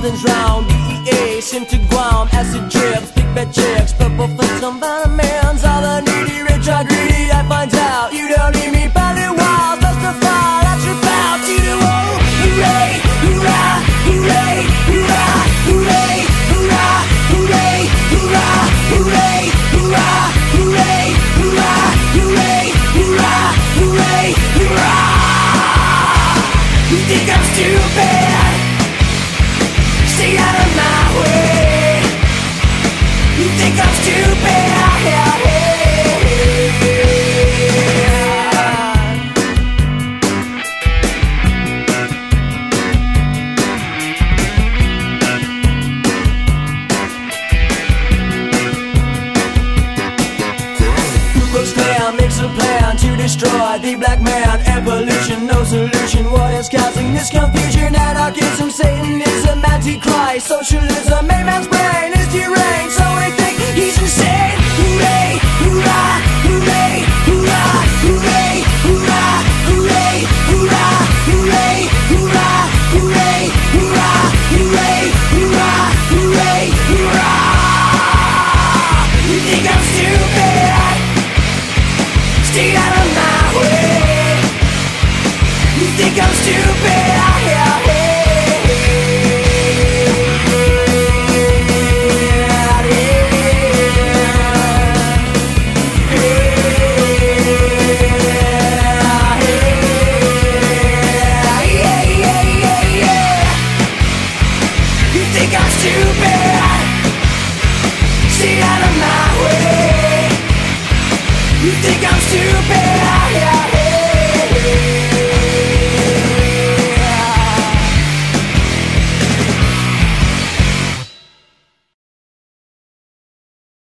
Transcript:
down. DEA sent to Guam, acid trips, big bad chicks, purple flicks on man's all the needy, rich are greedy. I find out you don't need me, destroy the black man. Evolution, no solution. What is causing this confusion? Anarchism, Satanism, Antichrist, socialism, a man's brain. think I'm stupid You think I'm stupid? Stay out of my way You think I'm stupid?